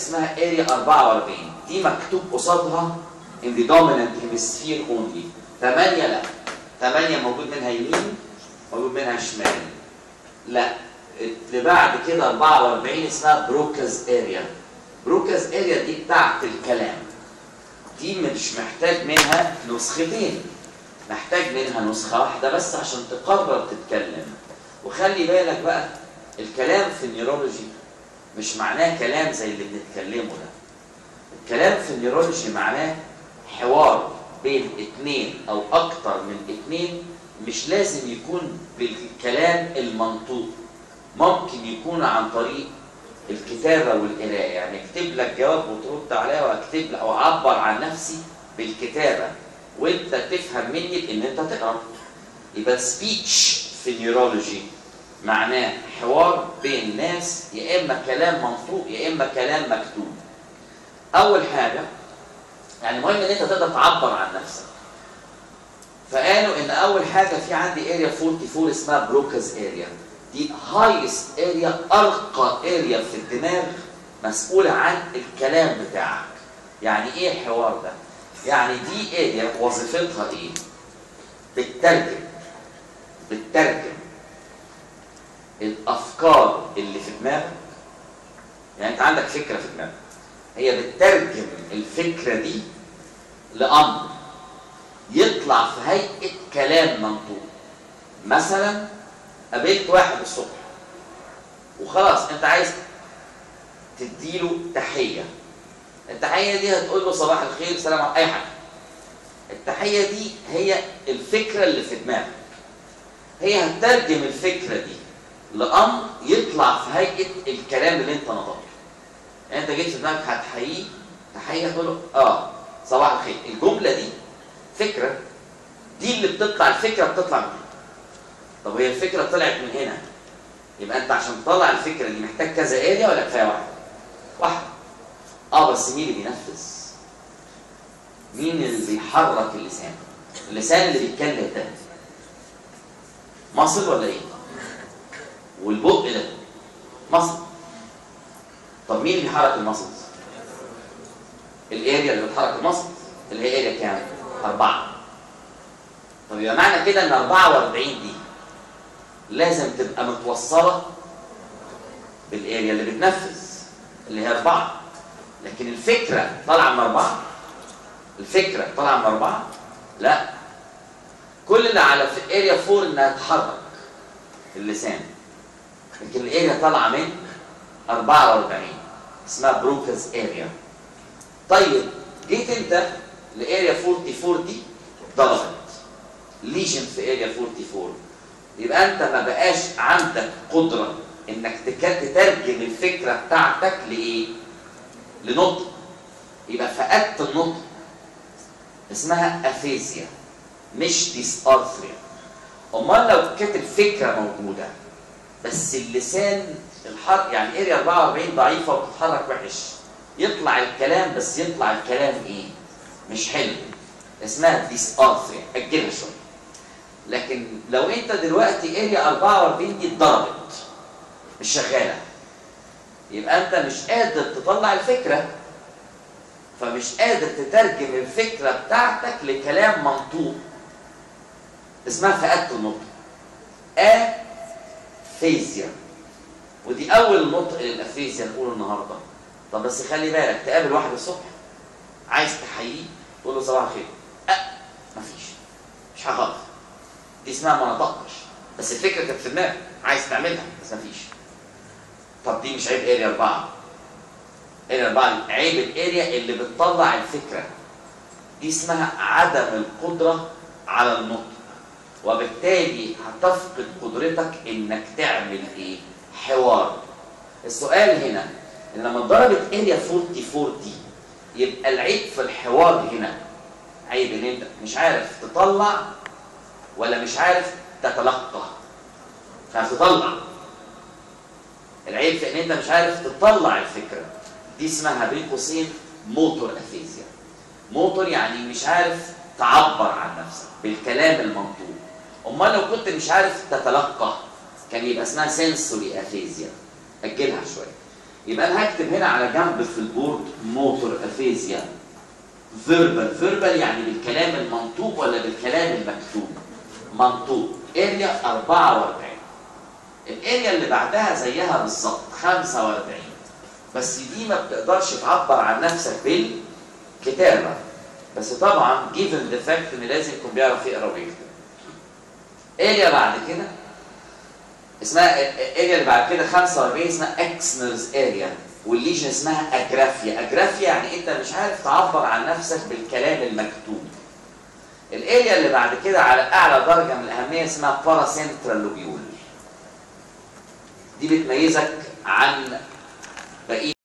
اسمها area 44 دي مكتوب قصادها in the dominant hemisphere only. 8 لا. 8 موجود منها يمين موجود منها شمال. لا. اللي بعد كده 44 اسمها Broca's area Broca's area دي بتاعت الكلام. دي مش محتاج منها نسختين. محتاج منها نسخة واحدة بس عشان تقرر تتكلم. وخلي بالك بقى الكلام في ال neurology مش معناه كلام زي اللي بنتكلمه ده. الكلام في ال neurology معناه حوار بين اتنين أو أكتر من اتنين مش لازم يكون بالكلام المنطوق. ممكن يكون عن طريق الكتابة والقراءة. يعني اكتب لك جواب وترد عليا واكتب أو اعبر عن نفسي بالكتابة وانت تفهم مني بان أنت تقرأ. يبقى speech في ال neurology معناه حوار بين ناس يا إما كلام منطوق يا إما كلام مكتوب. أول حاجة يعني مهم إن أنت تقدر تعبر عن نفسك. فقالوا إن أول حاجة في عندي area 44 اسمها Broca's area دي highest area أرقى area في الدماغ مسؤولة عن الكلام بتاعك. يعني إيه الحوار ده؟ يعني دي اريا وظيفتها إيه؟ بتترجم. بتترجم. الأفكار اللي في دماغك يعني أنت عندك فكرة في دماغك هي بتترجم الفكرة دي لأمر يطلع في هيئة كلام منطوق. مثلا قابلت واحد الصبح وخلاص أنت عايز تديله تحيه التحية دي هتقول له صباح الخير سلام عليكم أي حاجة. التحية دي هي الفكرة اللي في دماغك. هي هتترجم الفكرة دي لأمر يطلع في هيئة الكلام اللي أنت نطقته يعني أنت جيت في دماغك هتحييه تحيه تقول له آه صباح الخير الجملة دي فكرة دي اللي بتطلع الفكرة بتطلع من هنا طب هي الفكرة طلعت من هنا يبقى أنت عشان تطلع الفكرة دي محتاج كذا area ولا كفاية واحدة؟ واحدة آه بس مين اللي بينفذ؟ مين اللي بيحرك اللسان؟ اللسان اللي بيتكلم ده muscle ولا إيه؟ والبق ده. muscle طب مين اللي بيحرك ال muscle؟ ال area اللي بتحرك ال muscle اللي هي area كام؟ أربعة. طب يبقى معنى كده إن 44 دي لازم تبقى متوصلة بال area اللي بتنفذ اللي هي أربعة. لكن الفكرة طالعة من أربعة؟ الفكرة طالعة من أربعة؟ لا. كل اللي على في area 4 إنها تحرك اللسان. لكن الاريا طالعة من 44 اسمها Broca's area طيب جيت أنت ل area 44 دي ضربت lesion في area 44 يبقى أنت ما بقاش عندك قدرة إنك تترجم الفكرة بتاعتك لإيه؟ لنطق. يبقى فقدت النطق. اسمها aphasia مش dysarthria أمال لو كانت الفكرة موجودة بس اللسان الحر يعني area 44 ضعيفة وبتتحرك وحش. يطلع الكلام بس يطلع الكلام إيه؟ مش حلو. اسمها dysarthria أجلها شوية. لكن لو أنت دلوقتي area 44 دي اتضربت مش شغالة. يبقى أنت مش قادر تطلع الفكرة. فمش قادر تترجم الفكرة بتاعتك لكلام منطوق. اسمها فقدت النطق. aphasia ودي أول نطق لل aphasia نقوله النهارده. طب بس خلي بالك تقابل واحد الصبح عايز تحييه تقول له صباح الخير. أه مفيش. مش هخاف دي اسمها ما نطقتش بس الفكرة كانت في دماغك عايز تعملها بس مفيش. طب دي مش عيب area أربعة. area أربعة عيب ال area اللي بتطلع الفكرة. دي اسمها عدم القدرة على النطق. وبالتالي هتفقد قدرتك إنك تعمل إيه؟ حوار. السؤال هنا إن لما اتضربت اريا 44 دي يبقى العيب في الحوار هنا. عيب إن أنت مش عارف تطلع ولا مش عارف تتلقى. مش عارف تطلع العيب في إن أنت مش عارف تطلع الفكرة. دي اسمها بين قوسين motor aphasia motor يعني مش عارف تعبر عن نفسك بالكلام المنطوق. أمال لو كنت مش عارف تتلقى كان يبقى اسمها sensory aphasia أجلها شوية. يبقى أنا هكتب هنا على جنب في ال board motor aphasia verbal verbal يعني بالكلام المنطوق ولا بالكلام المكتوب؟ منطوق. area 44 ال area اللي بعدها زيها بالظبط 45 بس دي ما بتقدرش تعبر عن نفسك بالكتابة. بس طبعا given the fact إن لازم يكون بيعرف يقرأ ويكتب. area بعد كده؟ اسمها area اللي بعد كده؟ 45 اسمها Exner's area وال lesion اسمها agraphia agraphia يعني انت مش عارف تعبر عن نفسك بالكلام المكتوب. ال area اللي بعد كده على أعلى درجة من الأهمية اسمها paracentral lobule دي بتميزك عن بقية